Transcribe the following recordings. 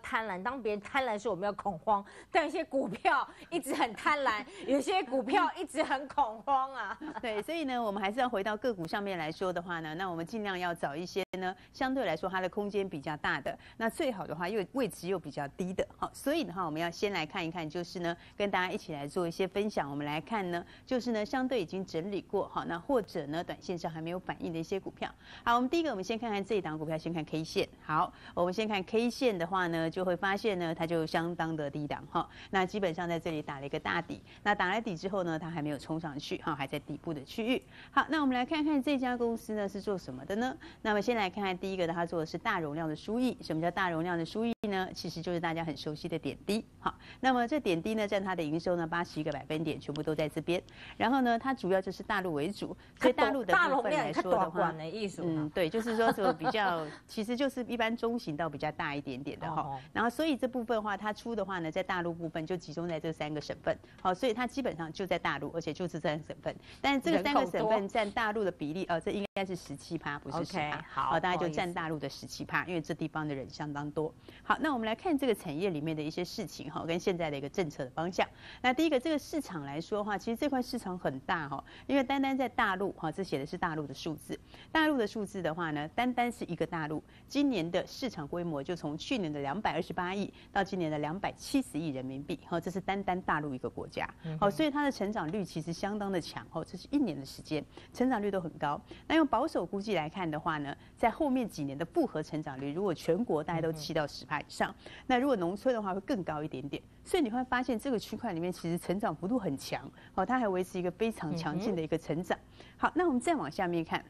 贪婪，当别人贪婪时，我们要恐慌。但有些股票一直很贪婪，有些股票一直很恐慌啊。对，所以呢，我们还是要回到个股上面来说的话呢，那我们尽量要找一些呢，相对来说它的空间比较大的，那最好的话又位置又比较低的。好，所以的话，我们要先来看一看，就是呢，跟大家一起来做一些分享。我们来看呢，就是呢，相对已经整理过，好，那或者呢，短线上还没有反应的一些股票。好，我们第一个，我们先看看这一档股票，先看 K 线。好，我们先看 K 线的话呢。就会发现呢，它就相当的低档哈。那基本上在这里打了一个大底，那打了底之后呢，它还没有冲上去哈，还在底部的区域。好，那我们来看看这家公司呢是做什么的呢？那么先来看看第一个，它做的是大容量的输液。什么叫大容量的输液呢？其实就是大家很熟悉的点滴。好，那么这点滴呢，占它的营收呢八十一个百分点，全部都在这边。然后呢，它主要就是大陆为主，所以大陆的部分来说的话，嗯，对，就是说这个比较，其实就是一般中型到比较大一点点的哈。然后，所以这部分的话，它出的话呢，在大陆部分就集中在这三个省份，好，所以它基本上就在大陆，而且就是这三个省份。但是这个三个省份占大陆的比例，呃，这应该是十七趴，不是十趴，好，大概就占大陆的十七趴，因为这地方的人相当多。好，那我们来看这个产业里面的一些事情哈，跟现在的一个政策的方向。那第一个，这个市场来说的话，其实这块市场很大哈，因为单单在大陆哈，这写的是大陆的数字，大陆的数字的话呢，单单是一个大陆，今年的市场规模就从去年的两百二十八。八亿到今年的两百七十亿人民币，哈，这是单单大陆一个国家，好，所以它的成长率其实相当的强，哦，这是一年的时间，成长率都很高。那用保守估计来看的话呢，在后面几年的复合成长率，如果全国大家都七到十趴以上，那如果农村的话会更高一点点。所以你会发现这个区块里面其实成长幅度很强，哦，它还维持一个非常强劲的一个成长。好，那我们再往下面看。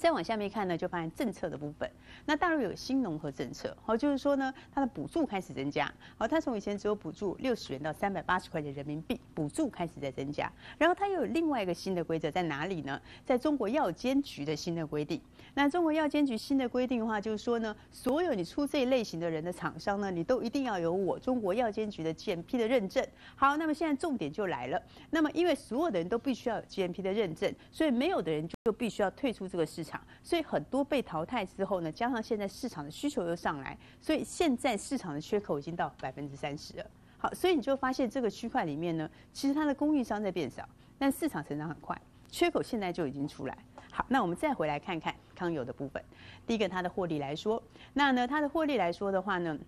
再往下面看呢，就发现政策的部分。那大陆有新农合政策，好，就是说呢，它的补助开始增加。好，它从以前只有补助六十元到三百八十块钱人民币，补助开始在增加。然后它又有另外一个新的规则在哪里呢？在中国药监局的新的规定。那中国药监局新的规定的话，就是说呢，所有你出这一类型的人的厂商呢，你都一定要有我中国药监局的 GMP 的认证。好，那么现在重点就来了。那么因为所有的人都必须要有 GMP 的认证，所以没有的人就必须要退出这个市场。所以很多被淘汰之后呢，加上现在市场的需求又上来，所以现在市场的缺口已经到百分之三十了。好，所以你就发现这个区块里面呢，其实它的供应商在变少，但市场成长很快，缺口现在就已经出来。好，那我们再回来看看康友的部分。第一个，它的获利来说，那呢，它的获利来说的话呢？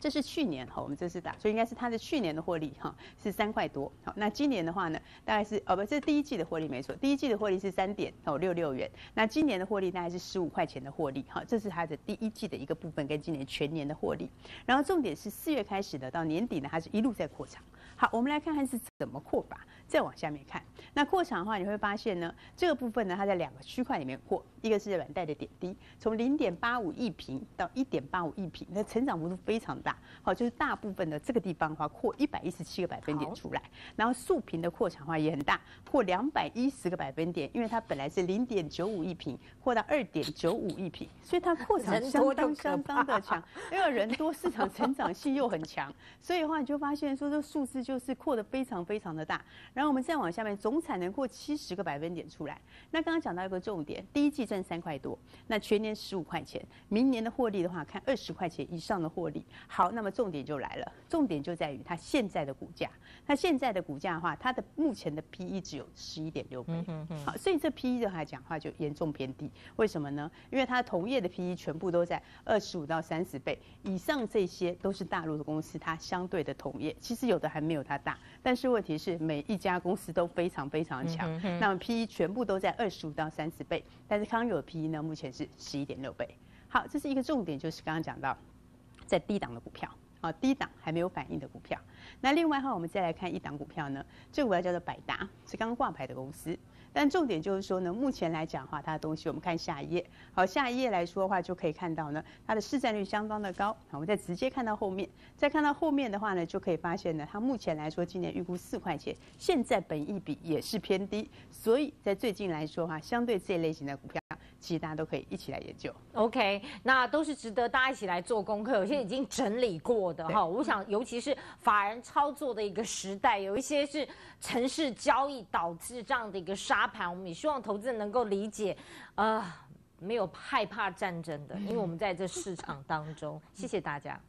这是去年哈，我们这次打，所以应该是它的去年的获利哈是三块多。好，那今年的话呢，大概是哦不，这是第一季的获利没错，第一季的获利是三点哦六六元。那今年的获利大概是十五块钱的获利哈，这是它的第一季的一个部分跟今年全年的获利。然后重点是四月开始的到年底呢，它是一路在扩张。好，我们来看看是怎么扩法。再往下面看，那扩场的话，你会发现呢，这个部分呢，它在两个区块里面扩，一个是软带的点滴，从零点八五亿平到一点八五亿平，那成长幅度非常大。好，就是大部分的这个地方的话，扩一百一十七个百分点出来，然后竖屏的扩产话也很大，扩两百一十个百分点，因为它本来是零点九五亿平，扩到二点九五亿平，所以它扩场相当相当的强，因为人多，市场成长性又很强，所以的话你就发现说这数字就是扩得非常非常的大。然后我们再往下面，总产能扩七十个百分点出来。那刚刚讲到一个重点，第一季挣三块多，那全年十五块钱，明年的获利的话，看二十块钱以上的获利。好，那么重点就来了，重点就在于它现在的股价。它现在的股价的话，它的目前的 P E 只有十一点六倍。好，所以这 P E 的话讲话就严重偏低。为什么呢？因为它同业的 P E 全部都在二十五到三十倍以上，这些都是大陆的公司，它相对的同业，其实有的还没有它大。但是问题是每一家公司都非常非常强，那么 P E 全部都在二十五到三十倍，但是康友的 P E 呢，目前是十一点六倍。好，这是一个重点，就是刚刚讲到在低档的股票，啊，低档还没有反应的股票。那另外的话，我们再来看一档股票呢，这个股票叫做百达，是刚挂牌的公司。但重点就是说呢，目前来讲的话，它的东西我们看下一页。好，下一页来说的话，就可以看到呢，它的市占率相当的高。好，我们再直接看到后面，再看到后面的话呢，就可以发现呢，它目前来说今年预估四块钱，现在本益比也是偏低，所以在最近来说哈，相对这类型的股票。其实大家都可以一起来研究，OK，那都是值得大家一起来做功课。有些已经整理过的哈，我想尤其是法人操作的一个时代，有一些是城市交易导致这样的一个沙盘，我们也希望投资人能够理解，呃，没有害怕战争的，因为我们在这市场当中。谢谢大家。